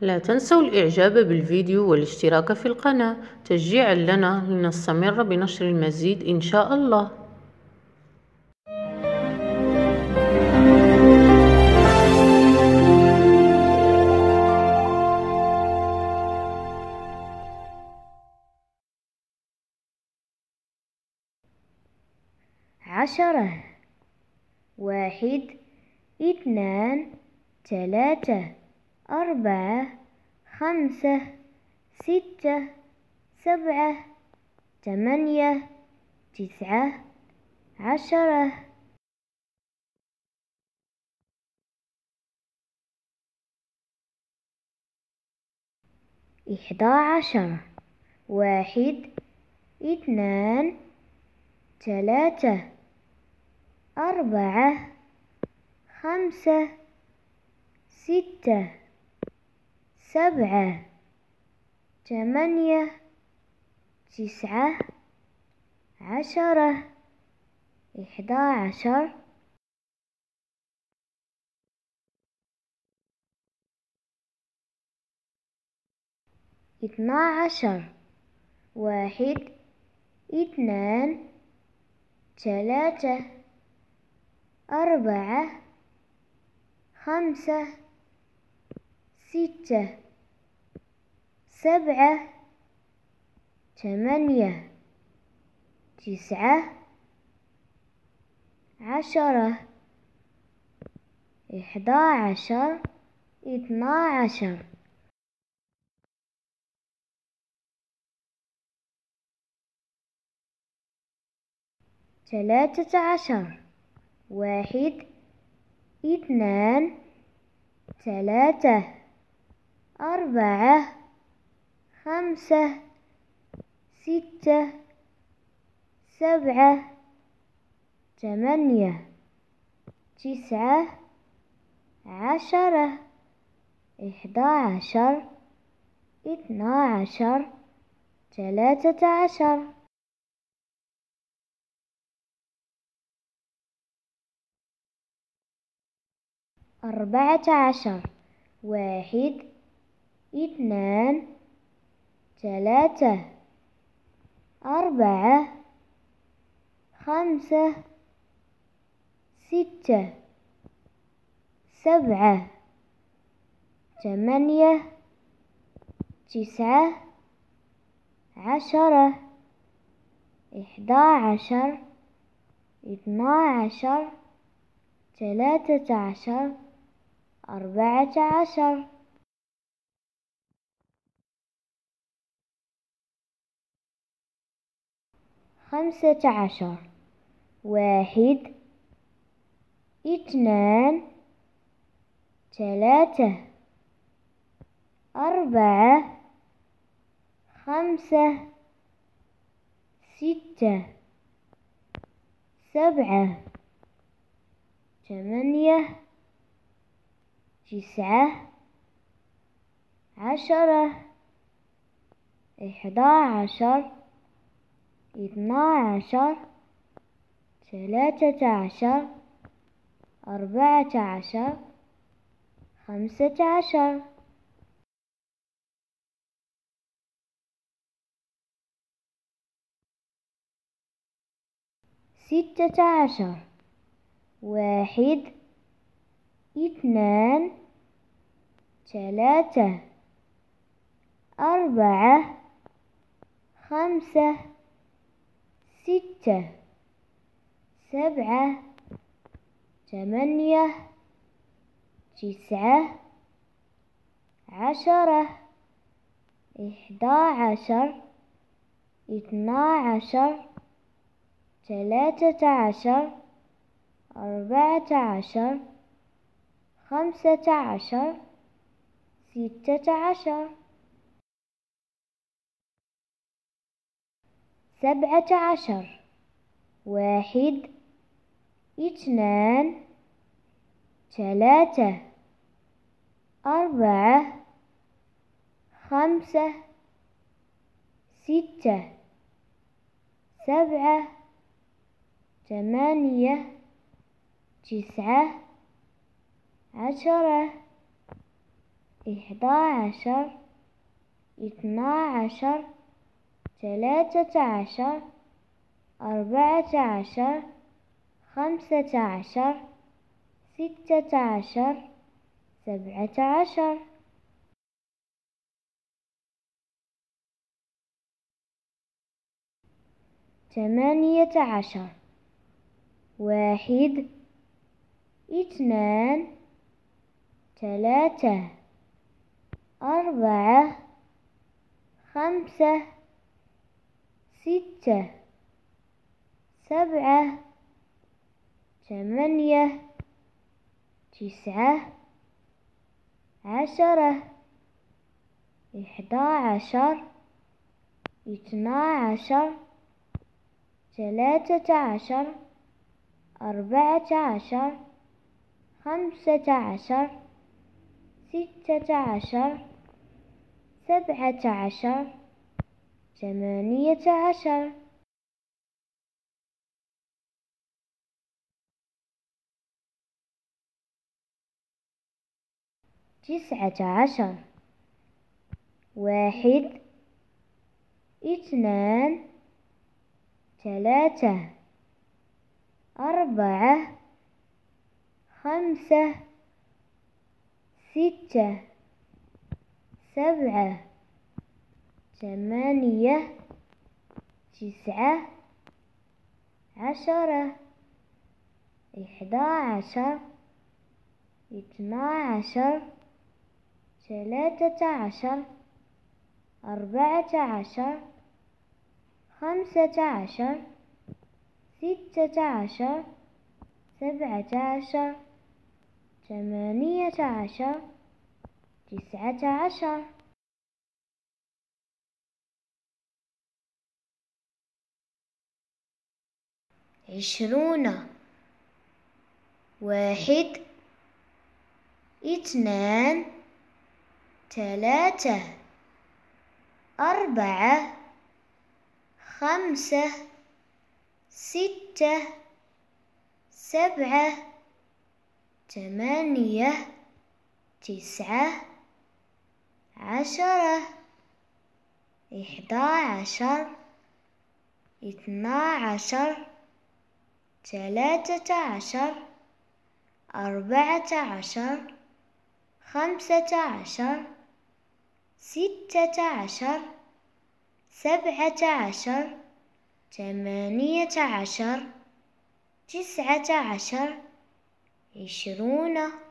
لا تنسوا الإعجاب بالفيديو والاشتراك في القناة تشجيعا لنا لنستمر بنشر المزيد إن شاء الله. عشرة واحد اثنان ثلاثة. أربعة خمسة ستة سبعة ثمانية تسعة عشرة. إحدى عشر واحد اثنان ثلاثة أربعة خمسة ستة. سبعة ثمانية تسعة عشرة إحدى عشر. اثنا عشر واحد اثنان ثلاثة أربعة خمسة. ستة سبعة ثمانية تسعة عشرة إحدى عشر اثنا عشر. ثلاثة عشر واحد اثنان ثلاثة. أربعة خمسة ستة سبعة ثمانية تسعة عشرة إحدى عشر اثنا عشر ثلاثة عشر. أربعة عشر واحد اثنان ثلاثة أربعة خمسة ستة سبعة ثمانية تسعة عشرة إحدى عشر اثنا عشر ثلاثة عشر أربعة عشر. خمسة عشر. واحد. اثنان. ثلاثة. أربعة. خمسة. ستة. سبعة. ثمانية. تسعة. عشرة. إحدى عشر. اثنا عشر ثلاثة عشر أربعة عشر خمسة عشر. ستة عشر واحد اثنان ثلاثة أربعة خمسة. ستة سبعة ثمانية تسعة عشرة إحدى عشر اثنا عشر ثلاثة عشر أربعة عشر خمسة عشر ستة عشر. سبعة عشر. واحد اثنان ثلاثة أربعة خمسة ستة سبعة ثمانية تسعة عشرة إحدى عشر اثنا عشر. ثلاثة عشر أربعة عشر خمسة عشر ستة عشر سبعة عشر. ثمانية عشر واحد اثنان ثلاثة أربعة خمسة. ستة سبعة ثمانية تسعة عشرة إحدى عشر اثنا عشر ثلاثة عشر أربعة عشر خمسة عشر ستة عشر سبعة عشر ثمانية عشر. تسعة عشر. واحد اثنان ثلاثة أربعة خمسة ستة سبعة. ثمانية تسعة عشرة إحدى عشر اثنا عشر ثلاثة عشر أربعة عشر خمسة عشر ستة عشر سبعة عشر ثمانية عشر تسعة عشر. عشرون واحد اثنان ثلاثة أربعة خمسة ستة سبعة ثمانية تسعة عشرة إحدى عشر اثنا عشر. ثلاثة عشر أربعة عشر خمسة عشر ستة عشر سبعة عشر ثمانية عشر تسعة عشر عشرون